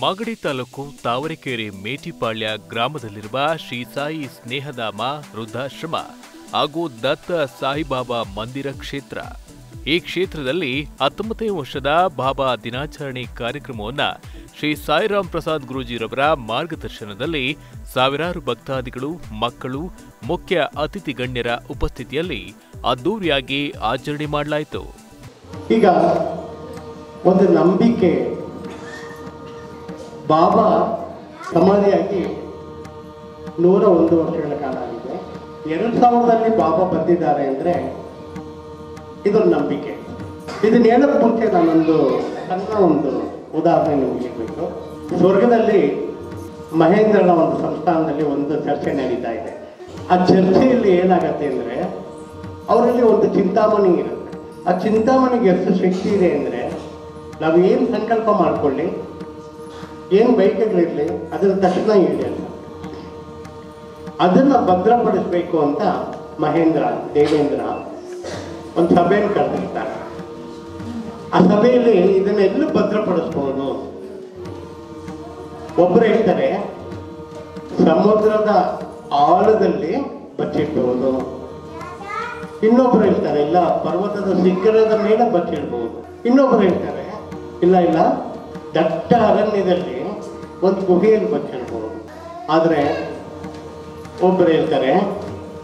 ಮಾಗಡಿ ತಾಲೂಕು ತಾವರೆಕೆರೆ ಮೇಟಿಪಾಳ್ಯ ಗ್ರಾಮದಲ್ಲಿರುವ ಶ್ರೀ ಸಾಯಿ ಸ್ನೇಹಧಾಮ ವೃದ್ಧಾಶ್ರಮ ಹಾಗೂ ದತ್ತ ಸಾಯಿಬಾಬಾ ಮಂದಿರ ಕ್ಷೇತ್ರ. ಈ ಕ್ಷೇತ್ರದಲ್ಲಿ ಹತ್ತೊಂಬತ್ತನೇ ವರ್ಷದ ಬಾಬಾ ದಿನಾಚರಣೆ ಕಾರ್ಯಕ್ರಮವನ್ನ ಶ್ರೀ ಸಾಯಿರಾಮ್ ಪ್ರಸಾದ್ ಗುರೂಜಿರವರ ಮಾರ್ಗದರ್ಶನದಲ್ಲಿ ಸಾವಿರಾರು ಭಕ್ತಾದಿಗಳು, ಮಕ್ಕಳು, ಮುಖ್ಯ ಅತಿಥಿ ಗಣ್ಯರ ಉಪಸ್ಥಿತಿಯಲ್ಲಿ ಅದ್ದೂರಿಯಾಗಿ ಆಚರಣೆ ಮಾಡಲಾಯಿತು. ಈಗ ಒಂದು ನಂಬಿಕೆ ಬಾಬಾ ಸಮಾಧಿಯಾಗಿ ನೂರ ಒಂದು ವರ್ಷಗಳ ಕಾಲ ಆಗಿದೆ. ಎರಡು ಸಾವಿರದಲ್ಲಿ ಬಾಬಾ ಬಂದಿದ್ದಾರೆ ಅಂದರೆ ಇದೊಂದು ನಂಬಿಕೆ. ಇದನ್ನ ಹೇಳೋಕ್ಕೆ ಮುಂಚೆ ನಾನೊಂದು ಸಣ್ಣ ಒಂದು ಉದಾಹರಣೆ ನಿಮಗೆ ಹೇಳಬೇಕು. ಸ್ವರ್ಗದಲ್ಲಿ ಮಹೇಂದ್ರನ ಒಂದು ಸಂಸ್ಥಾನದಲ್ಲಿ ಒಂದು ಚರ್ಚೆ ನಡೀತಾ ಇದೆ. ಆ ಚರ್ಚೆಯಲ್ಲಿ ಏನಾಗತ್ತೆ ಅಂದರೆ ಅವರಲ್ಲಿ ಒಂದು ಚಿಂತಾಮಣಿ ಇರುತ್ತೆ. ಆ ಚಿಂತಾಮಣಿಗೆ ಎಷ್ಟು ಶಕ್ತಿ ಇದೆ ಅಂದರೆ ನಾವು ಏನು ಸಂಕಲ್ಪ ಮಾಡ್ಕೊಳ್ಳಿ ಏನು ಬೈಕ್ಗಳಿರಲಿ ಅದರ ತಕ್ಷಣ ಅಂತ. ಅದನ್ನು ಭದ್ರಪಡಿಸ್ಬೇಕು ಅಂತ ಮಹೇಂದ್ರ, ದೇವೇಂದ್ರ ಒಂದು ಸಭೆಯನ್ನು ಕರೆದಿರ್ತಾರೆ. ಆ ಸಭೆಯಲ್ಲಿ ಇದನ್ನೆಲ್ಲ ಭದ್ರಪಡಿಸ್ಬೋದು? ಒಬ್ಬರು ಹೇಳ್ತಾರೆ, ಸಮುದ್ರದ ಆಳದಲ್ಲಿ ಬಚ್ಚಿಡ್ಬೋದು. ಇನ್ನೊಬ್ರು ಹೇಳ್ತಾರೆ, ಇಲ್ಲ, ಪರ್ವತದ ಶಿಖರದ ಮೇಲೆ ಬಚ್ಚಿಡ್ಬೋದು. ಇನ್ನೊಬ್ರು ಹೇಳ್ತಾರೆ, ಇಲ್ಲ ಇಲ್ಲ, ದಟ್ಟ ಅರಣ್ಯದಲ್ಲಿ ಒಂದು ಗುಹೆಯಲ್ಲಿ ಹೇಳ್ಬೋದು ಆದರೆ ಒಬ್ಬರು ಹೇಳ್ತಾರೆ,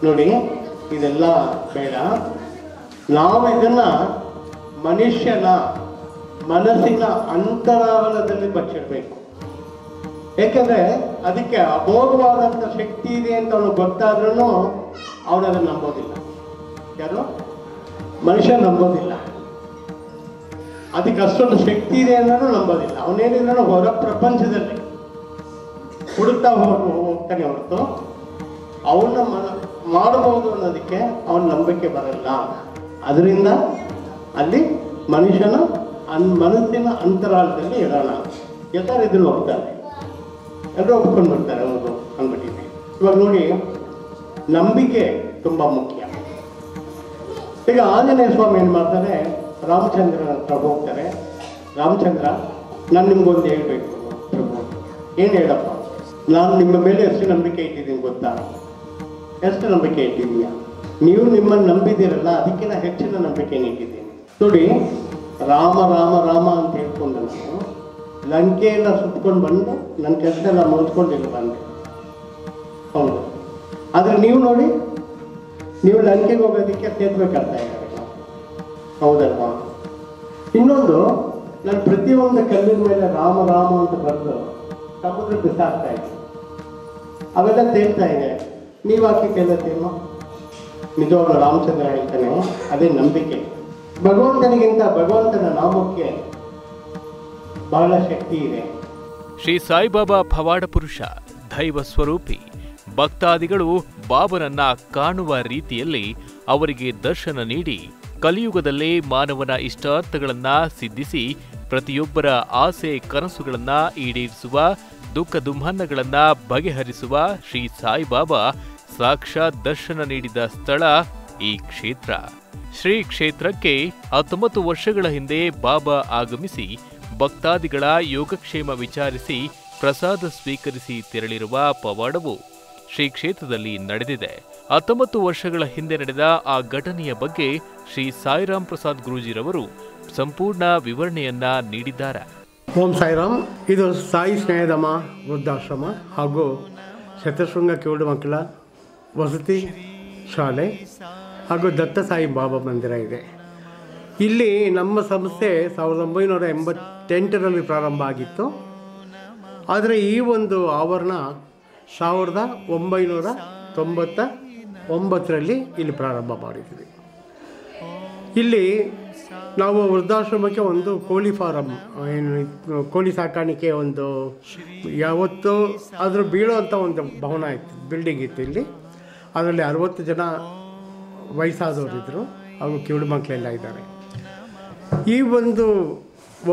ನೋಡಿ, ಇದೆಲ್ಲ ಬೇಡ. ನಾವು ಇದನ್ನ ಮನುಷ್ಯನ ಮನಸ್ಸಿನ ಅಂತರಾವಲದಲ್ಲಿ ಬಚ್ಚಿಡ್ಬೇಕು ಯಾಕಂದ್ರೆ ಅದಕ್ಕೆ ಅಮೋಘವಾದಂಥ ಶಕ್ತಿ ಇದೆ ಅಂತ ಅವನು ಗೊತ್ತಾದ್ರೂ ಅವನು ನಂಬೋದಿಲ್ಲ. ಯಾರು? ಮನುಷ್ಯ ನಂಬೋದಿಲ್ಲ. ಅದಕ್ಕೆ ಅಷ್ಟೊಂದು ಶಕ್ತಿ ಇದೆ ಅನ್ನೋನು ನಂಬೋದಿಲ್ಲ. ಅವನೇನಿದ್ರು ಹೊರ ಪ್ರಪಂಚದಲ್ಲಿ ಹುಡುಕ್ತಾ ಹೋಗಿ ಹೋಗ್ತಾನೆ ಹೊರತು. ಅವನ್ನ ಮಾಡಬಹುದು ಅನ್ನೋದಕ್ಕೆ ಅವನ ನಂಬಿಕೆ ಬರಲ್ಲ. ಅದರಿಂದ ಅಲ್ಲಿ ಮನುಷ್ಯನ ಅನ್, ಮನಸ್ಸಿನ ಅಂತರಾಳದಲ್ಲಿ ಇರೋಣ ಎಲ್ಲರೂ ಇದನ್ನು ಹೋಗ್ತಾರೆ ಎಲ್ಲರೂ ಒಪ್ಕೊಂಡು ಬರ್ತಾರೆ ಅವರು ಅಂದ್ಬಿಟ್ಟಿದೆ ಇವಾಗ ನೋಡಿ, ನಂಬಿಕೆ ತುಂಬ ಮುಖ್ಯ. ಈಗ ಆಂಜನೇಯ ಸ್ವಾಮಿ ಏನು ಮಾಡ್ತಾರೆ? ರಾಮಚಂದ್ರನ ಹತ್ರ ಹೋಗ್ತಾರೆ. ರಾಮಚಂದ್ರ, ನಾನು ನಿಮ್ಗೊಂದು ಹೇಳ್ಬೇಕು. ಏನು ಹೇಳಪ್ಪ? ನಾನು ನಿಮ್ಮ ಮೇಲೆ ಎಷ್ಟು ನಂಬಿಕೆ ಇಟ್ಟಿದ್ದೀನಿ ಗೊತ್ತಾ? ಎಷ್ಟು ನಂಬಿಕೆ ಇಟ್ಟಿದೀಯ ನೀವು ನಿಮ್ಮನ್ನು ನಂಬಿದ್ದೀರಲ್ಲ, ಅದಕ್ಕಿಂತ ಹೆಚ್ಚಿನ ನಂಬಿಕೆನ ಇಟ್ಟಿದ್ದೀನಿ ನೋಡಿ, ರಾಮ ರಾಮ ರಾಮ ಅಂತ ಹೇಳ್ಕೊಂಡು ನಾನು ಲಂಕೆಯೆಲ್ಲ ಸುತ್ಕೊಂಡು ಬಂದು ನನ್ನ ಕೆಲಸ ಎಲ್ಲ ಮುಗಿಸ್ಕೊಂಡು ಬಂದೆ. ಹೌದು. ಆದರೆ ನೀವು ನೋಡಿ, ನೀವು ಲಂಕೆಗೆ ಹೋಗೋದಕ್ಕೆ ಸೇತುವೆ ಕಟ್ತಾ ಇದ್ದಾರೆ. ಹೌದಲ್ವಾ? ಇನ್ನೊಂದು, ನಾನು ಪ್ರತಿಯೊಂದು ಕಲ್ಲಿನ ಮೇಲೆ ರಾಮ ರಾಮ ಅಂತ ಬರೆದು ಸಮುದ್ರ ಬಿಸಾಕ್ತಾ ಇದ್ದೆ ಅವೆಲ್ಲ ತೇಲ್ತಾ ಇದೆ. ನೀವು ಹಾಕಿ ತೇಲತ್ತೇನೋ ನಿಜವಾಗ್ಲೂ ರಾಮಚಂದ್ರ ಹೇಳ್ತಾನೆ, ಅದೇ ನಂಬಿಕೆ. ಭಗವಂತನಿಗಿಂತ ಭಗವಂತನ ನಾಮಕ್ಕೆ ಬಹಳ ಶಕ್ತಿ ಇದೆ. ಶ್ರೀ ಸಾಯಿಬಾಬಾ ಪವಾಡ ಪುರುಷ, ದೈವ ಸ್ವರೂಪಿ, ಭಕ್ತಾದಿಗಳು ಬಾಬನನ್ನ ಕಾಣುವ ರೀತಿಯಲ್ಲಿ ಅವರಿಗೆ ದರ್ಶನ ನೀಡಿ ಕಲಿಯುಗದಲ್ಲೇ ಮಾನವನ ಇಷ್ಟಾರ್ಥಗಳನ್ನ ಸಿದ್ಧಿಸಿ ಪ್ರತಿಯೊಬ್ಬರ ಆಸೆ ಕನಸುಗಳನ್ನ ಈಡೇರಿಸುವ ದುಃಖ ದುಮ್ಮಾನಗಳನ್ನ ಬಗೆಹರಿಸುವ ಶ್ರೀ ಸಾಯಿಬಾಬಾ ಸಾಕ್ಷಾತ್ ದರ್ಶನ ನೀಡಿದ ಸ್ಥಳ ಈ ಕ್ಷೇತ್ರ. ಶ್ರೀ ಕ್ಷೇತ್ರಕ್ಕೆ ಹತ್ತೊಂಬತ್ತು ವರ್ಷಗಳ ಹಿಂದೆ ಬಾಬಾ ಆಗಮಿಸಿ ಭಕ್ತಾದಿಗಳ ಯೋಗಕ್ಷೇಮ ವಿಚಾರಿಸಿ ಪ್ರಸಾದ ಸ್ವೀಕರಿಸಿ ತೆರಳಿರುವ ಪವಾಡವು ಶ್ರೀ ಕ್ಷೇತ್ರದಲ್ಲಿ ನಡೆದಿದೆ. ಹತ್ತೊಂಬತ್ತು ವರ್ಷಗಳ ಹಿಂದೆ ನಡೆದ ಆ ಘಟನೆಯ ಬಗ್ಗೆ ಶ್ರೀ ಸಾಯಿರಾಮ್ ಪ್ರಸಾದ್ ಗುರೂಜಿರವರು ಸಂಪೂರ್ಣ ವಿವರಣೆಯನ್ನ ನೀಡಿದ್ದಾರೆ. ಓಂ ಸಾಯಿರಾಮ್. ಇದು ಸಾಯಿ ಸ್ನೇಹಧಾಮ ವೃದ್ಧಾಶ್ರಮ ಹಾಗೂ ಶತಶೃಂಗ ಕಿವುಡು ಮಕ್ಕಳ ವಸತಿ ಶಾಲೆ ಹಾಗೂ ದತ್ತ ಸಾಯಿ ಬಾಬಾ ಮಂದಿರ ಇದೆ. ಇಲ್ಲಿ ನಮ್ಮ ಸಂಸ್ಥೆ ಸಾವಿರದ ಒಂಬೈನೂರ ಎಂಬತ್ತೆಂಟರಲ್ಲಿ ಪ್ರಾರಂಭ ಆಗಿತ್ತು. ಆದರೆ ಈ ಒಂದು ಆವರಣ ಸಾವಿರದ ಒಂಬೈನೂರ ತೊಂಬತ್ತ ಒಂಬತ್ತರಲ್ಲಿ ಇಲ್ಲಿ ಪ್ರಾರಂಭ ಮಾಡಿದ್ವಿ. ಇಲ್ಲಿ ನಾವು ವೃದ್ಧಾಶ್ರಮಕ್ಕೆ ಒಂದು ಕೋಳಿ ಫಾರಮ್ ಏನು, ಕೋಳಿ ಸಾಕಾಣಿಕೆ ಒಂದು ಯಾವತ್ತು ಅದ್ರ ಬೀಳೋ ಒಂದು ಭವನ ಇತ್ತು ಬಿಲ್ಡಿಂಗ್ ಇತ್ತು ಇಲ್ಲಿ. ಅದರಲ್ಲಿ ಅರವತ್ತು ಜನ ವಯಸ್ಸಾದವರಿದ್ದರು ಅವರು ಕಿವಿಡು ಮಕ್ಕಳೆಲ್ಲ ಇದ್ದಾರೆ. ಈ ಒಂದು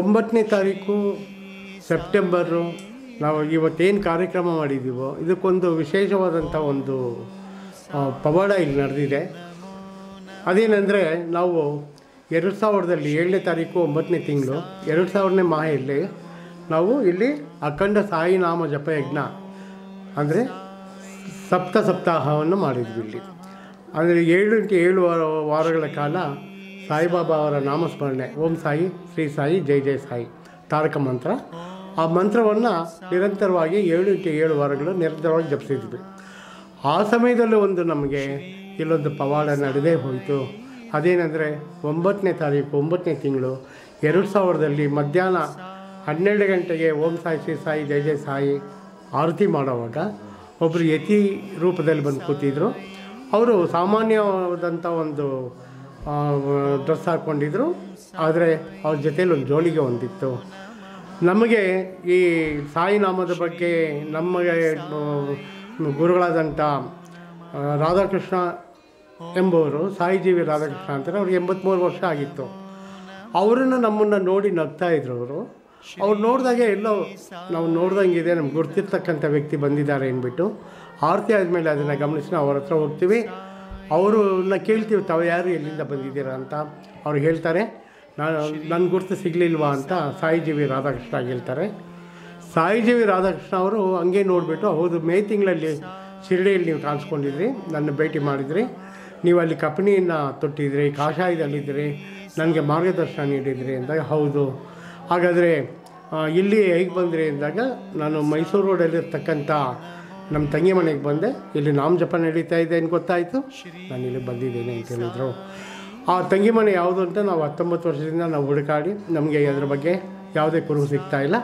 ಒಂಬತ್ತನೇ ತಾರೀಕು ಸೆಪ್ಟೆಂಬರು ನಾವು ಇವತ್ತೇನು ಕಾರ್ಯಕ್ರಮ ಮಾಡಿದ್ದೀವೋ ಇದಕ್ಕೊಂದು ವಿಶೇಷವಾದಂಥ ಒಂದು ಪವಾಡ ಇಲ್ಲಿ ನಡೆದಿದೆ. ಅದೇನೆಂದರೆ ನಾವು ಎರಡು ಸಾವಿರದಲ್ಲಿ ಏಳನೇ ತಾರೀಕು ಒಂಬತ್ತನೇ ತಿಂಗಳು, ಎರಡು ಸಾವಿರನೇ ಮಾಹೆಯಲ್ಲಿ ನಾವು ಇಲ್ಲಿ ಅಖಂಡ ಸಾಯಿ ನಾಮ ಜಪ ಯಜ್ಞ, ಅಂದರೆ ಸಪ್ತ ಸಪ್ತಾಹವನ್ನು ಮಾಡಿದ್ವಿ ಇಲ್ಲಿ. ಅಂದರೆ ಏಳು ಇಂಟು ಏಳು ವಾರ, ವಾರಗಳ ಕಾಲ ಸಾಯಿಬಾಬಾ ಅವರ ನಾಮಸ್ಮರಣೆ, ಓಂ ಸಾಯಿ, ಶ್ರೀ ಸಾಯಿ, ಜೈ ಜೈ ಸಾಯಿ, ತಾರಕ ಮಂತ್ರ. ಆ ಮಂತ್ರವನ್ನು ನಿರಂತರವಾಗಿ ಏಳು ಇಂಟು ಏಳು ವಾರಗಳು ನಿರಂತರವಾಗಿ ಜಪಿಸಿದ್ವಿ. ಆ ಸಮಯದಲ್ಲೂ ಒಂದು ನಮಗೆ ಇಲ್ಲೊಂದು ಪವಾಡ ನಡೆದೇ ಹೋಯಿತು. ಅದೇನೆಂದರೆ ಒಂಬತ್ತನೇ ತಾರೀಕು, ಒಂಬತ್ತನೇ ತಿಂಗಳು ಎರಡು ಸಾವಿರದಲ್ಲಿ ಮಧ್ಯಾಹ್ನ ಹನ್ನೆರಡು ಗಂಟೆಗೆ ಓಂ ಸಾಯಿ ಶ್ರೀ ಸಾಯಿ ಜಯ ಜಯ ಸಾಯಿ ಆರತಿ ಮಾಡುವಾಗ ಒಬ್ಬರು ಯತಿ ರೂಪದಲ್ಲಿ ಬಂದು ಕೂತಿದ್ರು. ಅವರು ಸಾಮಾನ್ಯವಾದಂಥ ಒಂದು ಡ್ರೆಸ್ ಹಾಕ್ಕೊಂಡಿದ್ರು ಆದರೆ ಅವ್ರ ಜೊತೇಲಿ ಒಂದು ಜೋಳಿಗೆ ಹೊಂದಿತ್ತು. ನಮಗೆ ಈ ಸಾಯಿನಾಮದ ಬಗ್ಗೆ ನಮಗೆ ಗುರುಗಳಾದಂಥ ರಾಧಾಕೃಷ್ಣ ಎಂಬುವರು, ಸಾಯಿಜೀವಿ ರಾಧಾಕೃಷ್ಣ ಅಂತಾರೆ. ಅವ್ರಿಗೆ ಎಂಬತ್ತ್ಮೂರು ವರ್ಷ ಆಗಿತ್ತು. ಅವರನ್ನು ನಮ್ಮನ್ನು ನೋಡಿ ನಗ್ತಾ ಇದ್ರು ಅವರು. ಅವ್ರು ನೋಡಿದಾಗೆ ಎಲ್ಲೋ ನಾವು ನೋಡ್ದಂಗಿದೆ ನಮ್ಗೆ ಗುರ್ತಿರ್ತಕ್ಕಂಥ ವ್ಯಕ್ತಿ ಬಂದಿದ್ದಾರೆ ಅಂದ್ಬಿಟ್ಟು ಆರತಿ ಆದಮೇಲೆ ಅದನ್ನು ಗಮನಿಸಿ ನಾವು ಅವ್ರ ಹತ್ರ ಹೋಗ್ತೀವಿ. ಅವರನ್ನ ಕೇಳ್ತೀವಿ, ತಾವು ಯಾರು ಎಲ್ಲಿಂದ ಬಂದಿದ್ದೀರಾ ಅಂತ. ಅವ್ರು ಹೇಳ್ತಾರೆ ನಾನು ನನ್ನ ಗುರ್ತು ಸಿಗಲಿಲ್ವಾ ಅಂತ ಸಾಯಿಜೀವಿ ರಾಧಾಕೃಷ್ಣ ಹೇಳ್ತಾರೆ. ಸಾಯಿಜೀವಿ ರಾಧಾಕೃಷ್ಣ ಅವರು ಹಂಗೆ ನೋಡಿಬಿಟ್ಟು, ಹೌದು, ಮೇ ತಿಂಗಳಲ್ಲಿ ಶಿರಡಿಯಲ್ಲಿ ನೀವು ಕಾಣಿಸ್ಕೊಂಡಿದ್ರಿ ನನ್ನ ಭೇಟಿ ಮಾಡಿದ್ರಿ. ನೀವು ಅಲ್ಲಿ ಕಪಣಿಯನ್ನು ತೊಟ್ಟಿದ್ರಿ ಕಾಷಾಯದಲ್ಲಿದ್ದಿರಿ ನನಗೆ ಮಾರ್ಗದರ್ಶನ ನೀಡಿದ್ರಿ ಅಂದಾಗ ಹೌದು. ಹಾಗಾದರೆ ಇಲ್ಲಿ ಹೇಗೆ ಬಂದ್ರಿ ಅಂದಾಗ, ನಾನು ಮೈಸೂರು ರೋಡಲ್ಲಿರ್ತಕ್ಕಂಥ ನಮ್ಮ ತಂಗಿ ಮನೆಗೆ ಬಂದೆ. ಇಲ್ಲಿ ನಾಮ ಜಪ ನಡೀತಾ ಇದೆ ಅಂತ ಗೊತ್ತಾಯಿತು. ನಾನು ಇಲ್ಲಿ ಬಂದಿದ್ದೇನೆ ಅಂತ ಹೇಳಿದರು. ಆ ತಂಗಿ ಮನೆ ಯಾವುದು ಅಂತ ನಾವು ಹತ್ತೊಂಬತ್ತು ವರ್ಷದಿಂದ ನಾವು ಹುಡುಕಾಡಿ, ನಮಗೆ ಅದರ ಬಗ್ಗೆ ಯಾವುದೇ ಕುರುಹು ಸಿಗ್ತಾ ಇಲ್ಲ.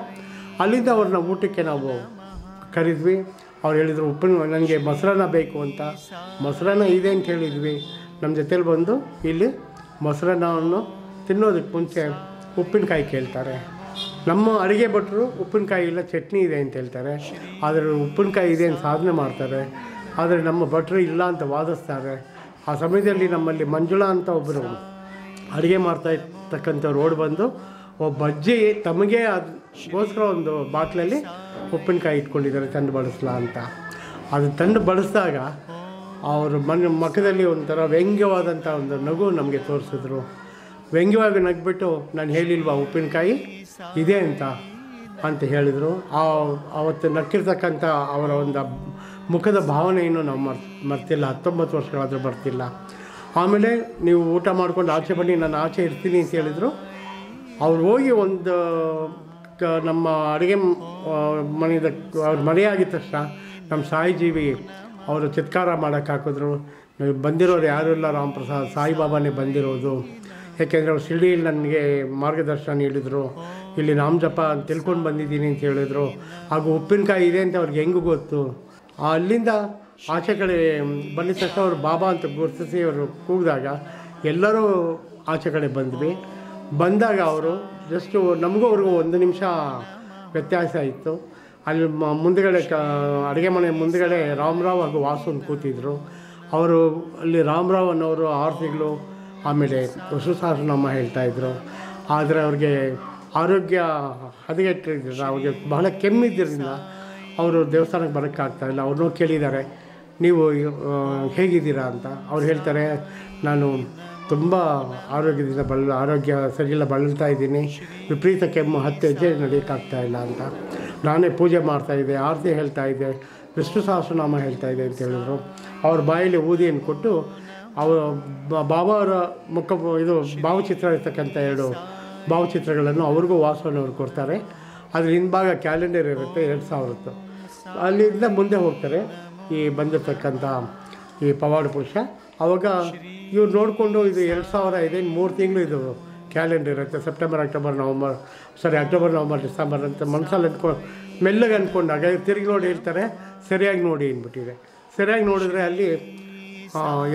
ಅಲ್ಲಿಂದ ಅವ್ರನ್ನ ಊಟಕ್ಕೆ ನಾವು ಕರೆದ್ವಿ. ಅವ್ರು ಹೇಳಿದರು, ಉಪ್ಪಿನ ನನಗೆ ಮೊಸರನ್ನ ಬೇಕು ಅಂತ. ಮೊಸರನ್ನ ಇದೆ ಅಂತ ಹೇಳಿದ್ವಿ. ನಮ್ಮ ಜೊತೇಲಿ ಬಂದು ಇಲ್ಲಿ ಮೊಸರನ್ನವನ್ನು ತಿನ್ನೋದಕ್ಕೆ ಮುಂಚೆ ಉಪ್ಪಿನಕಾಯಿ ಕೇಳ್ತಾರೆ. ನಮ್ಮ ಅಡುಗೆ ಭಟ್ರು ಉಪ್ಪಿನಕಾಯಿ ಇಲ್ಲ, ಚಟ್ನಿ ಇದೆ ಅಂತ ಹೇಳ್ತಾರೆ. ಆದರೆ ಉಪ್ಪಿನಕಾಯಿ ಇದೆ ಅಂತ ಸಾಧನೆ ಮಾಡ್ತಾರೆ. ಆದರೆ ನಮ್ಮ ಭಟ್ರು ಇಲ್ಲ ಅಂತ ವಾದಿಸ್ತಾರೆ. ಆ ಸಮಯದಲ್ಲಿ ನಮ್ಮಲ್ಲಿ ಮಂಜುಳಾ ಅಂತ ಒಬ್ಬರು ಅಡುಗೆ ಮಾಡ್ತಾ ಇರ್ತಕ್ಕಂಥವ್ರು ರೋಡ್ ಬಂದು ಒಬ್ಬ ಅಜ್ಜಿ ತಮಗೆ ಅದಕ್ಕೋಸ್ಕರ ಒಂದು ಬಾಟ್ಲಲ್ಲಿ ಉಪ್ಪಿನಕಾಯಿ ಇಟ್ಕೊಂಡಿದ್ದಾರೆ, ತಂದು ಬಳಸಲ ಅಂತ. ಅದು ತಂದು ಬಳಸಿದಾಗ ಅವ್ರ ಮನ ಮುಖದಲ್ಲಿ ಒಂಥರ ವ್ಯಂಗ್ಯವಾದಂಥ ಒಂದು ನಗು ನಮಗೆ ತೋರಿಸಿದ್ರು. ವ್ಯಂಗ್ಯವಾಗಿ ನಗ್ಬಿಟ್ಟು, ನಾನು ಹೇಳಿಲ್ವಾ ಉಪ್ಪಿನಕಾಯಿ? ಇದೆ ಅಂತ ಅಂತ ಹೇಳಿದರು. ಆ, ಅವತ್ತು ನಕ್ಕಿರ್ತಕ್ಕಂಥ ಅವರ ಒಂದು ಮುಖದ ಭಾವನೆಯನ್ನು ನಾವು ಮರ್, ಮರ್ತಿಲ್ಲ. ಹತ್ತೊಂಬತ್ತು ವರ್ಷಗಳಾದರೂ ಬರ್ತಿಲ್ಲ. ಆಮೇಲೆ ನೀವು ಊಟ ಮಾಡ್ಕೊಂಡು ಆಚೆ ಬನ್ನಿ, ನಾನು ಆಚೆ ಇರ್ತೀನಿ ಅಂತ ಹೇಳಿದರು. ಅವ್ರು ಹೋಗಿ ಒಂದು, ಕ, ನಮ್ಮ ಅಡುಗೆ ಮನೆಯದ ಅವ್ರ ಮನೆಯಾಗಿದ್ದ ತಕ್ಷಣ ನಮ್ಮ ಸಾಯಿಜೀವಿ ಅವರು ಚಿತ್ಕಾರ ಮಾಡೋಕ್ಕೆ ಹಾಕಿದ್ರು. ಬಂದಿರೋರು ಯಾರೂ ಇಲ್ಲ, ರಾಮಪ್ರಸಾದ್ ಸಾಯಿಬಾಬಾನೇ ಬಂದಿರೋದು. ಯಾಕೆಂದರೆ ಅವ್ರು ಶಿರ್ಡಿಯಲ್ಲಿ ನನಗೆ ಮಾರ್ಗದರ್ಶನ ನೀಡಿದರು. ಇಲ್ಲಿ ನಾಮ ಜಪ ಅಂತ ತಿಳ್ಕೊಂಡು ಬಂದಿದ್ದೀನಿ ಅಂತ ಹೇಳಿದರು. ಹಾಗೂ ಉಪ್ಪಿನಕಾಯಿ ಇದೆ ಅಂತ ಅವ್ರಿಗೆ ಹೆಂಗೂ ಗೊತ್ತು? ಅಲ್ಲಿಂದ ಆಚೆ ಕಡೆ ಬಂದಿದ ತಕ್ಷಣ ಅವರು ಬಾಬಾ ಅಂತ ಗುರುತಿಸಿ ಅವರು ಕೂಗಿದಾಗ ಎಲ್ಲರೂ ಆಚೆ ಕಡೆ ಬಂದ್ವಿ. ಬಂದಾಗ ಅವರು ಜಸ್ಟು ನಮಗೂ ಅವ್ರಿಗೂ ಒಂದು ನಿಮಿಷ ವ್ಯತ್ಯಾಸ ಇತ್ತು. ಅಲ್ಲಿ ಮುಂದುಗಡೆ ಕ ಅಡುಗೆ ಮನೆ ಮುಂದುಗಡೆ ರಾಮರಾವ್ ಹಾಗೂ ವಾಸು ಅಂತ ಕೂತಿದ್ರು. ಅವರು ಅಲ್ಲಿ ರಾಮರಾವ್ ಅನ್ನೋರು ಆರು ತಿಂಗಳು ಆಮೇಲೆ ನಮ್ಮ ಹೇಳ್ತಾಯಿದ್ರು ಆದರೆ ಅವ್ರಿಗೆ ಆರೋಗ್ಯ ಹದಗೆಟ್ಟಿದ್ದರಿಂದ ಅವ್ರಿಗೆ ಬಹಳ ಕೆಮ್ಮಿದ್ದರಿಂದ ಅವರು ದೇವಸ್ಥಾನಕ್ಕೆ ಬರೋಕ್ಕಾಗ್ತಾ ಇಲ್ಲ. ಅವ್ರನ್ನೂ ಕೇಳಿದ್ದಾರೆ, ನೀವು ಹೇಗಿದ್ದೀರಾ? ಅಂತ. ಅವ್ರು ಹೇಳ್ತಾರೆ, ನಾನು ತುಂಬ ಆರೋಗ್ಯದಿಂದ ಬಳಲು ಆರೋಗ್ಯ ಸರಿಯಿಲ್ಲ ಬಳಲ್ತಾ ಇದ್ದೀನಿ. ವಿಪರೀತ ಕೆಮ್ಮು, ಹತ್ತು ಹೆಜ್ಜೆ ಇಲ್ಲ ಅಂತ. ನಾನೇ ಪೂಜೆ ಮಾಡ್ತಾಯಿದ್ದೆ ಆರತಿ ಹೇಳ್ತಾ ಇದ್ದೆ, ವಿಷ್ಣು ಸಹಸ್ರನಾಮ ಹೇಳ್ತಾ ಇದ್ದೆ ಅಂತ ಹೇಳಿದ್ರು. ಅವ್ರ ಬಾಯಲ್ಲಿ ಊದಿಯನ್ನು ಕೊಟ್ಟು ಅವರು ಬಾಬಾವರ ಮುಖ, ಇದು ಭಾವಚಿತ್ರ ಇರ್ತಕ್ಕಂಥ ಎರಡು ಭಾವಚಿತ್ರಗಳನ್ನು ಅವ್ರಿಗೂ ವಾಸವನ್ನವ್ರು ಕೊಡ್ತಾರೆ. ಅದ್ರ ಹಿಂಭಾಗ ಕ್ಯಾಲೆಂಡರ್ ಇರುತ್ತೆ ಎರಡು ಸಾವಿರದ್ದು. ಅಲ್ಲಿಂದ ಮುಂದೆ ಹೋಗ್ತಾರೆ ಈ ಬಂದಿರತಕ್ಕಂಥ ಈ ಪವಾಡ ಪುರುಷ. ಅವಾಗ ಇವ್ರು ನೋಡಿಕೊಂಡು ಇದು ಎರಡು ಸಾವಿರ ಇದೆ ಮೂರು ತಿಂಗಳು ಇದು ಕ್ಯಾಲೆಂಡರ್ ಇರುತ್ತೆ September October November sorry October November December ಅಂತ ಮನಸ್ಸಲ್ಲಿ ಅಂದ್ಕೊಂಡು ಮೆಲ್ಲಗೆ ಅಂದ್ಕೊಂಡಾಗ ತಿರುಗಿ ನೋಡಿ ಇರ್ತಾರೆ ಸರಿಯಾಗಿ ನೋಡಿ ಅಂದ್ಬಿಟ್ಟಿದೆ. ಸರಿಯಾಗಿ ನೋಡಿದ್ರೆ ಅಲ್ಲಿ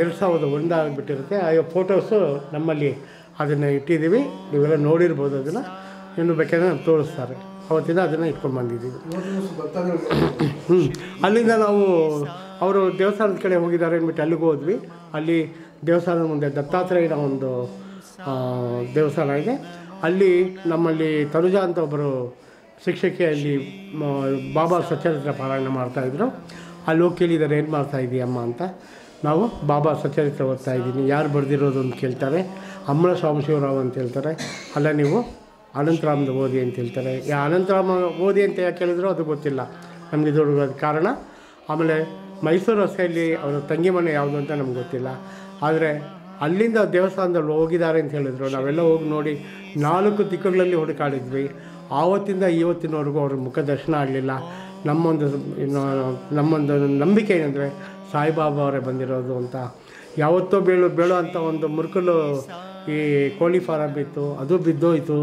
ಎರಡು ಸಾವಿರದ ಒಂದು ಆಗಿಬಿಟ್ಟಿರುತ್ತೆ. ಆ ಫೋಟೋಸು ನಮ್ಮಲ್ಲಿ ಅದನ್ನು ಇಟ್ಟಿದ್ದೀವಿ. ನೀವೆಲ್ಲ ನೋಡಿರ್ಬೋದು ಅದನ್ನು. ಇನ್ನು ಬೇಕಾದ್ರೆ ನಾನು ತೋರಿಸ್ತಾರೆ. ಅವತ್ತಿಂದ ಅದನ್ನು ಇಟ್ಕೊಂಡು ಬಂದಿದ್ದೀವಿ. ಹ್ಞೂ ಅಲ್ಲಿಂದ ನಾವು ಅವರು ದೇವಸ್ಥಾನದ ಕಡೆ ಹೋಗಿದ್ದಾರೆ ಅಂದ್ಬಿಟ್ಟು ಅಲ್ಲಿಗೆ ಹೋದ್ವಿ. ಅಲ್ಲಿ ದೇವಸ್ಥಾನದ ಮುಂದೆ ದತ್ತಾತ್ರೇಯನ ಒಂದು ದೇವಸ್ಥಾನ ಇದೆ. ಅಲ್ಲಿ ನಮ್ಮಲ್ಲಿ ತನುಜಾ ಅಂತ ಒಬ್ಬರು ಶಿಕ್ಷಕಿ ಅಲ್ಲಿ ಬಾಬಾ ಸಚ್ಚರಿತ್ರ ಪಾರಾಯಣ ಮಾಡ್ತಾಯಿದ್ರು ಅಲ್ಲಿ ಹೋಗಿ ಕೇಳಿದ್ದಾರೆ, ಏನು ಮಾಡ್ತಾ ಇದೀಯಮ್ಮ ಅಂತ. ನಾವು ಬಾಬಾ ಸಚ್ಚರಿತ್ರ ಓದ್ತಾ ಇದ್ದೀನಿ. ಯಾರು ಬರೆದಿರೋದು ಅಂತ ಕೇಳ್ತಾರೆ. ಅಮ್ಮನ ಸ್ವಾಮಶಿವರಾವ್ ಅಂತ ಹೇಳ್ತಾರೆ. ಅಲ್ಲ, ನೀವು ಅನಂತರಾಮದ ಓದಿ ಅಂತ ಹೇಳ್ತಾರೆ. ಯಾ, ಅನಂತರಾಮ ಓದಿ ಅಂತ ಯಾಕೆ ಹೇಳಿದ್ರು ಅದು ಗೊತ್ತಿಲ್ಲ. ನಮಗೆ ದೊಡ್ಡ ಕಾರಣ. ಆಮೇಲೆ ಮೈಸೂರು ರಸ್ತೆಯಲ್ಲಿ ಅವರ ತಂಗಿ ಮನೆ ಯಾವುದು ಅಂತ ನಮ್ಗೆ ಗೊತ್ತಿಲ್ಲ. ಆದರೆ ಅಲ್ಲಿಂದ ದೇವಸ್ಥಾನದಲ್ಲಿ ಹೋಗಿದ್ದಾರೆ ಅಂತ ಹೇಳಿದ್ರು. ನಾವೆಲ್ಲ ಹೋಗಿ ನೋಡಿ ನಾಲ್ಕು ದಿಕ್ಕುಗಳಲ್ಲಿ ಹುಡುಕಾಡಿದ್ವಿ. ಆವತ್ತಿಂದ ಇವತ್ತಿನವರೆಗೂ ಅವ್ರ ಮುಖ ದರ್ಶನ ಆಗಲಿಲ್ಲ. ನಮ್ಮೊಂದು ನಮ್ಮೊಂದು ನಂಬಿಕೆ ಏನಂದರೆ ಸಾಯಿಬಾಬಾ ಅವರೇ ಬಂದಿರೋದು ಅಂತ. ಯಾವತ್ತೋ ಬೀಳು ಬೀಳೋ ಅಂತ ಒಂದು ಮುರುಕಲು ಈ ಕೋಳಿ ಫಾರಂ ಇತ್ತು ಅದು ಬಿದ್ದೋಯಿತು.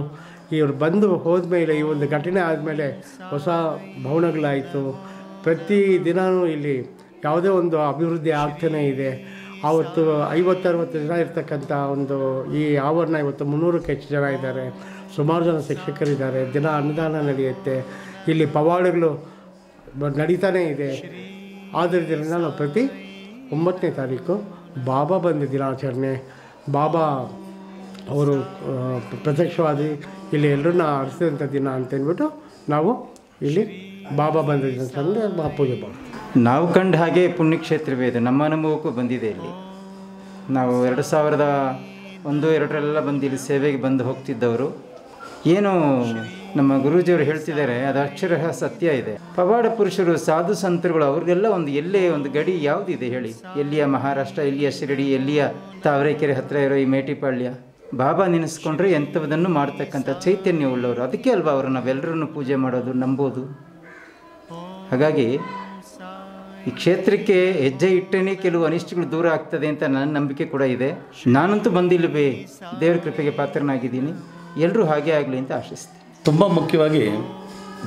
ಇವ್ರು ಬಂದು ಹೋದ್ಮೇಲೆ ಈ ಒಂದು ಘಟನೆ ಆದಮೇಲೆ ಹೊಸ ಭವನಗಳಾಯಿತು. ಪ್ರತಿ ದಿನವೂ ಇಲ್ಲಿ ಯಾವುದೇ ಒಂದು ಅಭಿವೃದ್ಧಿ ಆಗ್ತಾನೇ ಇದೆ. ಆವತ್ತು ಐವತ್ತರವತ್ತು ಜನ ಇರ್ತಕ್ಕಂಥ ಒಂದು ಈ ಆವರಣ ಇವತ್ತು ಮುನ್ನೂರಕ್ಕೆ ಹೆಚ್ಚು ಜನ ಇದ್ದಾರೆ. ಸುಮಾರು ಜನ ಶಿಕ್ಷಕರಿದ್ದಾರೆ. ದಿನ ಅನುದಾನ ನಡೆಯುತ್ತೆ. ಇಲ್ಲಿ ಪವಾಡಗಳು ನಡೀತಾನೇ ಇದೆ. ಆದ್ದರಿಂದ ನಾವು ಪ್ರತಿ ಒಂಬತ್ತನೇ ತಾರೀಕು ಬಾಬಾ ಬಂದ ದಿನಾಚರಣೆ. ಬಾಬಾ ಅವರು ಪ್ರತ್ಯಕ್ಷವಾದಿ ಇಲ್ಲಿ ಎಲ್ಲರನ್ನ ಹರಿಸಿದಂಥ ದಿನ ಅಂತ ಅಂದ್ಬಿಟ್ಟು ನಾವು ಇಲ್ಲಿ ಬಾಬಾ ಬಂದ ದಿನಾಚರಣೆ ಪೂಜೆ ಮಾಡ್ತೀವಿ. ನಾವು ಕಂಡ ಹಾಗೆ ಪುಣ್ಯಕ್ಷೇತ್ರವೇ ಇದು. ನಮ್ಮ ಅನುಭವಕ್ಕೂ ಬಂದಿದೆ ಇಲ್ಲಿ. ನಾವು ಎರಡು ಸಾವಿರದ ಒಂದು ಎರಡರೆಲ್ಲ ಬಂದು ಇಲ್ಲಿ ಸೇವೆಗೆ ಬಂದು ಹೋಗ್ತಿದ್ದವರು. ಏನು ನಮ್ಮ ಗುರೂಜಿಯವರು ಹೇಳ್ತಿದ್ದಾರೆ, ಅದು ಅಕ್ಷರ ಸತ್ಯ ಇದೆ. ಪವಾಡ ಪುರುಷರು, ಸಾಧು ಸಂತರುಗಳು, ಅವ್ರಿಗೆಲ್ಲ ಒಂದು ಎಲ್ಲೇ ಒಂದು ಗಡಿ ಯಾವುದಿದೆ ಹೇಳಿ. ಎಲ್ಲಿಯ ಮಹಾರಾಷ್ಟ್ರ, ಎಲ್ಲಿಯ ಶಿರಡಿ, ಎಲ್ಲಿಯ ತಾವರೆಕೆರೆ ಹತ್ತಿರ ಇರೋ ಈ ಮೇಟಿಪಾಳ್ಯ. ಬಾಬಾ ನೆನೆಸ್ಕೊಂಡ್ರೆ ಎಂಥದನ್ನು ಮಾಡ್ತಕ್ಕಂಥ ಚೈತನ್ಯ ಉಳ್ಳವರು. ಅದಕ್ಕೆ ಅಲ್ವಾ ಅವರು ನಾವೆಲ್ಲರನ್ನು ಪೂಜೆ ಮಾಡೋದು, ನಂಬೋದು? ಹಾಗಾಗಿ ಈ ಕ್ಷೇತ್ರಕ್ಕೆ ಹೆಜ್ಜೆ ಇಟ್ಟೇನೆ ಕೆಲವು ಅನಿಷ್ಟಗಳು ದೂರ ಆಗ್ತದೆ ಅಂತ ನನ್ನ ನಂಬಿಕೆ ಕೂಡ ಇದೆ. ನಾನಂತೂ ಬಂದಿಲ್ಲವೇ? ದೇವರ ಕೃಪೆಗೆ ಪಾತ್ರನಾಗಿದ್ದೀನಿ. ಎಲ್ಲರೂ ಹಾಗೆ ಆಗಲಿ ಅಂತ ಆಶಿಸ್ತೀನಿ. ತುಂಬ ಮುಖ್ಯವಾಗಿ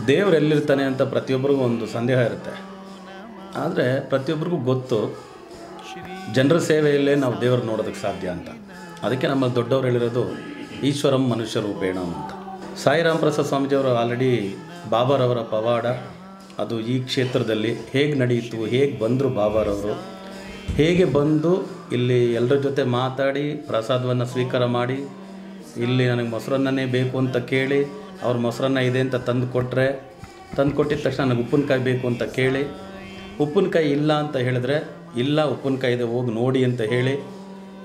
ದೇವರು ಎಲ್ಲಿರ್ತಾನೆ ಅಂತ ಪ್ರತಿಯೊಬ್ಬರಿಗೂ ಒಂದು ಸಂದೇಹ ಇರುತ್ತೆ. ಆದರೆ ಪ್ರತಿಯೊಬ್ಬರಿಗೂ ಗೊತ್ತು, ಜನರ ಸೇವೆಯಲ್ಲೇ ನಾವು ದೇವರು ನೋಡೋದಕ್ಕೆ ಸಾಧ್ಯ ಅಂತ. ಅದಕ್ಕೆ ನಮ್ಮ ದೊಡ್ಡವರು ಹೇಳಿರೋದು ಈಶ್ವರಂ ಮನುಷ್ಯ ರೂಪೇಣ ಅಂತ. ಸಾಯಿರಾಮ್ ಪ್ರಸಾದ್ ಸ್ವಾಮೀಜಿಯವರು ಆಲ್ರೆಡಿ ಬಾಬಾರವರ ಪವಾಡ ಅದು ಈ ಕ್ಷೇತ್ರದಲ್ಲಿ ಹೇಗೆ ನಡೆಯಿತು ಹೇಗೆ ಬಂದರು ಬಾಬಾರವರು ಹೇಗೆ ಬಂದು ಇಲ್ಲಿ ಎಲ್ಲರ ಜೊತೆ ಮಾತಾಡಿ, ಪ್ರಸಾದವನ್ನು ಸ್ವೀಕಾರ ಮಾಡಿ, ಇಲ್ಲಿ ನನಗೆ ಮೊಸರನ್ನೇ ಬೇಕು ಅಂತ ಕೇಳಿ, ಅವ್ರ ಮೊಸರನ್ನ ಇದೆ ಅಂತ ತಂದು ಕೊಟ್ಟರೆ ತಂದು ಕೊಟ್ಟಿದ ತಕ್ಷಣ ನನಗೆ ಉಪ್ಪಿನಕಾಯಿ ಬೇಕು ಅಂತ ಕೇಳಿ, ಉಪ್ಪಿನಕಾಯಿ ಇಲ್ಲ ಅಂತ ಹೇಳಿದ್ರೆ, ಇಲ್ಲ, ಉಪ್ಪಿನಕಾಯಿ ಇದೆ, ಹೋಗಿ ನೋಡಿ ಅಂತ ಹೇಳಿ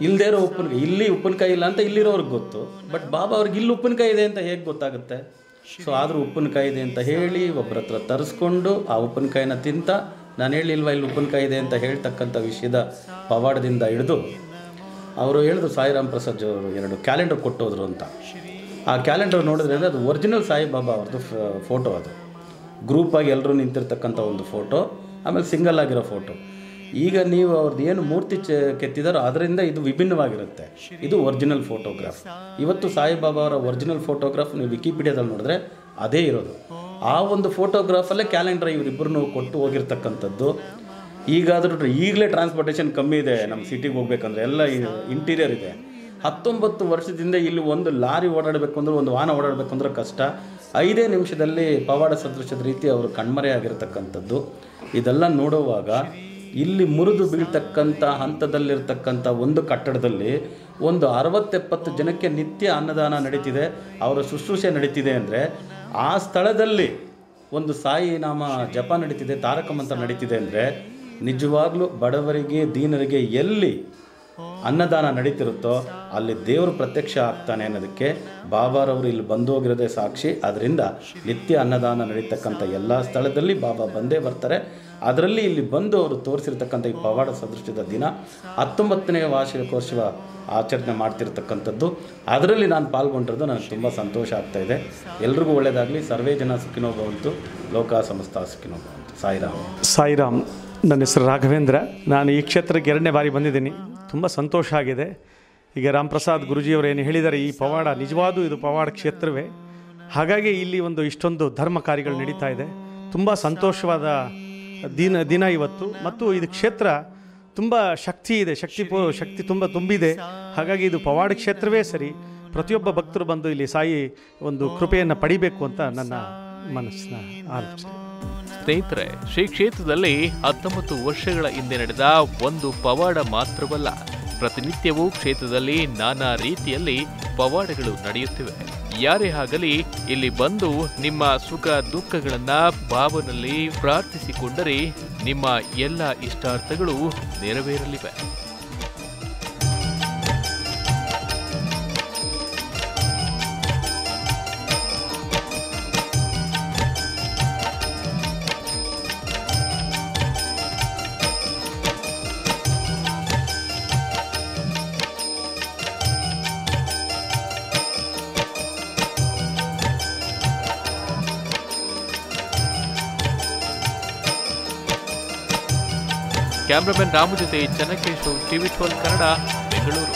ಇಲ್ಲದೇ ಇರೋ ಉಪ್ಪಿನಕಾಯಿ ಇಲ್ಲಿ ಉಪ್ಪಿನಕಾಯಿ ಇಲ್ಲ ಅಂತ ಇಲ್ಲಿರೋರ್ಗೆ ಗೊತ್ತು, ಬಟ್ ಬಾಬಾ ಅವ್ರಿಗೆ ಇಲ್ಲಿ ಉಪ್ಪಿನಕಾಯಿ ಇದೆ ಅಂತ ಹೇಗೆ ಗೊತ್ತಾಗುತ್ತೆ? ಸೊ ಆದರೂ ಉಪ್ಪಿನಕಾಯಿ ಇದೆ ಅಂತ ಹೇಳಿ ಒಬ್ಬರ ಹತ್ರ ತರಿಸ್ಕೊಂಡು ಆ ಉಪ್ಪಿನಕಾಯಿನ ತಿಂತ, ನಾನು ಹೇಳಿಲ್ವಾ ಇಲ್ಲಿ ಉಪ್ಪಿನಕಾಯಿ ಇದೆ ಅಂತ ಹೇಳ್ತಕ್ಕಂಥ ವಿಷಯದ ಪವಾಡದಿಂದ ಹಿಡಿದು, ಅವರು ಹೇಳಿದ್ರು ಸಾಯಿರಾಮ್ ಪ್ರಸಾದ್ ಅವರು ಎರಡು ಕ್ಯಾಲೆಂಡರ್ ಕೊಟ್ಟೋದ್ರು ಅಂತ. ಆ ಕ್ಯಾಲೆಂಡರ್ ನೋಡಿದ್ರೆ ಅಂದರೆ ಅದು ಒರಿಜಿನಲ್ ಸಾಯಿಬಾಬಾ ಅವ್ರದ್ದು ಫೋಟೋ ಅದು. ಗ್ರೂಪಾಗಿ ಎಲ್ಲರೂ ನಿಂತಿರ್ತಕ್ಕಂಥ ಒಂದು ಫೋಟೋ, ಆಮೇಲೆ ಸಿಂಗಲ್ ಆಗಿರೋ ಫೋಟೋ. ಈಗ ನೀವು ಅವ್ರದ್ದು ಏನು ಮೂರ್ತಿ ಕೆತ್ತಿದಾರೋ ಅದರಿಂದ ಇದು ವಿಭಿನ್ನವಾಗಿರುತ್ತೆ. ಇದು ಒರಿಜಿನಲ್ ಫೋಟೋಗ್ರಾಫ್. ಇವತ್ತು ಸಾಯಿಬಾಬಾ ಅವರ ಒರಿಜಿನಲ್ ಫೋಟೋಗ್ರಾಫ್ ನೀವು ವಿಕಿಪೀಡಿಯಾದಲ್ಲಿ ನೋಡಿದ್ರೆ ಅದೇ ಇರೋದು. ಆ ಒಂದು ಫೋಟೋಗ್ರಾಫಲ್ಲೇ ಕ್ಯಾಲೆಂಡರ್ ಇವರಿಬ್ಬರನ್ನು ಕೊಟ್ಟು ಹೋಗಿರ್ತಕ್ಕಂಥದ್ದು. ಈಗಾದರೂ ಈಗಲೇ ಟ್ರಾನ್ಸ್ಪೋರ್ಟೇಷನ್ ಕಮ್ಮಿ ಇದೆ ನಮ್ಮ ಸಿಟಿಗೆ ಹೋಗ್ಬೇಕಂದ್ರೆ. ಎಲ್ಲ ಇಂಟೀರಿಯರ್ ಇದೆ. ಹತ್ತೊಂಬತ್ತು ವರ್ಷದಿಂದ ಇಲ್ಲಿ ಒಂದು ಲಾರಿ ಓಡಾಡಬೇಕು ಅಂದ್ರೆ, ಒಂದು ವಾಹನ ಓಡಾಡಬೇಕು ಅಂದ್ರೆ ಕಷ್ಟ. ಐದೇ ನಿಮಿಷದಲ್ಲಿ ಪವಾಡ ಸದೃಶದ ರೀತಿ ಅವರು ಕಣ್ಮರೆಯಾಗಿರ್ತಕ್ಕಂಥದ್ದು. ಇದೆಲ್ಲ ನೋಡುವಾಗ ಇಲ್ಲಿ ಮುರಿದು ಬೀಳ್ತಕ್ಕಂಥ ಹಂತದಲ್ಲಿರ್ತಕ್ಕಂಥ ಒಂದು ಕಟ್ಟಡದಲ್ಲಿ ಒಂದು ಅರವತ್ತೆಪ್ಪತ್ತು ಜನಕ್ಕೆ ನಿತ್ಯ ಅನ್ನದಾನ ನಡೀತಿದೆ, ಅವರ ಶುಶ್ರೂಷೆ ನಡೀತಿದೆ ಅಂದರೆ ಆ ಸ್ಥಳದಲ್ಲಿ ಒಂದು ಸಾಯಿ ನಾಮ ಜಪ ನಡೀತಿದೆ, ತಾರಕ ಮಂತ್ರ ನಡೀತಿದೆ ಅಂದರೆ ನಿಜವಾಗ್ಲೂ ಬಡವರಿಗೆ, ದೀನರಿಗೆ ಎಲ್ಲಿ ಅನ್ನದಾನ ನಡೀತಿರುತ್ತೋ ಅಲ್ಲಿ ದೇವರು ಪ್ರತ್ಯಕ್ಷ ಆಗ್ತಾನೆ ಅನ್ನೋದಕ್ಕೆ ಬಾಬಾರವರು ಇಲ್ಲಿ ಬಂದು ಹೋಗಿರೋದೇ ಸಾಕ್ಷಿ. ಅದರಿಂದ ನಿತ್ಯ ಅನ್ನದಾನ ನಡೀತಕ್ಕಂಥ ಎಲ್ಲ ಸ್ಥಳದಲ್ಲಿ ಬಾಬಾ ಬಂದೇ ಬರ್ತಾರೆ. ಅದರಲ್ಲಿ ಇಲ್ಲಿ ಬಂದು ಅವರು ತೋರಿಸಿರ್ತಕ್ಕಂಥ ಈ ಪವಾಡ ಸದೃಶ್ಯದ ದಿನ ಹತ್ತೊಂಬತ್ತನೇ ವಾರ್ಷಿಕೋತ್ಸವ ಆಚರಣೆ ಮಾಡ್ತಿರ್ತಕ್ಕಂಥದ್ದು. ಅದರಲ್ಲಿ ನಾನು ಪಾಲ್ಗೊಂಡಿರೋದು ನನಗೆ ತುಂಬ ಸಂತೋಷ ಆಗ್ತಾ ಇದೆ. ಎಲ್ರಿಗೂ ಒಳ್ಳೆಯದಾಗಲಿ ಸರ್ವೇ ಜನ ಸುಖಿನೋ ಭವಂತು ಲೋಕ ಸಮಸ್ತ ಸುಖಿನೋ ಭವಂತು ಸಾಯಿರಾಮ್. ಸಾಯಿರಾಮ್. ನನ್ನ ಹೆಸರು ರಾಘವೇಂದ್ರ. ನಾನು ಈ ಕ್ಷೇತ್ರಕ್ಕೆ ಎರಡನೇ ಬಾರಿ ಬಂದಿದ್ದೀನಿ. ತುಂಬ ಸಂತೋಷ ಆಗಿದೆ. ಈಗ ರಾಮ್ ಪ್ರಸಾದ್ ಗುರುಜಿಯವರು ಏನು ಹೇಳಿದ್ದಾರೆ, ಈ ಪವಾಡ ನಿಜವಾದೂ ಇದು ಪವಾಡ ಕ್ಷೇತ್ರವೇ. ಹಾಗಾಗಿ ಇಲ್ಲಿ ಒಂದು ಇಷ್ಟೊಂದು ಧರ್ಮ ಕಾರ್ಯಗಳು ನಡೀತಾ ಇದೆ. ತುಂಬ ಸಂತೋಷವಾದ ದಿನ ದಿನ ಇವತ್ತು. ಮತ್ತು ಇದು ಕ್ಷೇತ್ರ ತುಂಬ ಶಕ್ತಿ ಇದೆ, ಶಕ್ತಿ ಶಕ್ತಿ ತುಂಬ ತುಂಬಿದೆ. ಹಾಗಾಗಿ ಇದು ಪವಾಡ ಕ್ಷೇತ್ರವೇ ಸರಿ. ಪ್ರತಿಯೊಬ್ಬ ಭಕ್ತರು ಬಂದು ಇಲ್ಲಿ ಸಾಯಿ ಒಂದು ಕೃಪೆಯನ್ನು ಪಡಿಬೇಕು ಅಂತ ನನ್ನ ಮನಸ್ಸಿನ ಆಲೋಚನೆ. ಸ್ನೇಹಿತರೆ, ಶ್ರೀ ಕ್ಷೇತ್ರದಲ್ಲಿ ಹತ್ತೊಂಬತ್ತು ವರ್ಷಗಳ ಹಿಂದೆ ನಡೆದ ಒಂದು ಪವಾಡ ಮಾತ್ರವಲ್ಲ. ಪ್ರತಿನಿತ್ಯವೂ ಕ್ಷೇತ್ರದಲ್ಲಿ ನಾನಾ ರೀತಿಯಲ್ಲಿ ಪವಾಡಗಳು ನಡೆಯುತ್ತಿವೆ. ಯಾರೇ ಆಗಲಿ, ಇಲ್ಲಿ ಬಂದು ನಿಮ್ಮ ಸುಖ ದುಃಖಗಳನ್ನ ಭಾವನಲ್ಲಿ ಪ್ರಾರ್ಥಿಸಿಕೊಂಡರೆ ನಿಮ್ಮ ಎಲ್ಲ ಇಷ್ಟಾರ್ಥಗಳು ನೆರವೇರಲಿವೆ. ಕ್ಯಾಮ್ರಾಮನ್ ರಾಮು ಜೊತೆ ಚನ್ನಕೇಶವ್ ಟಿವಿ ಟ್ವೆಲ್ ಕನ್ನಡ ಬೆಂಗಳೂರು.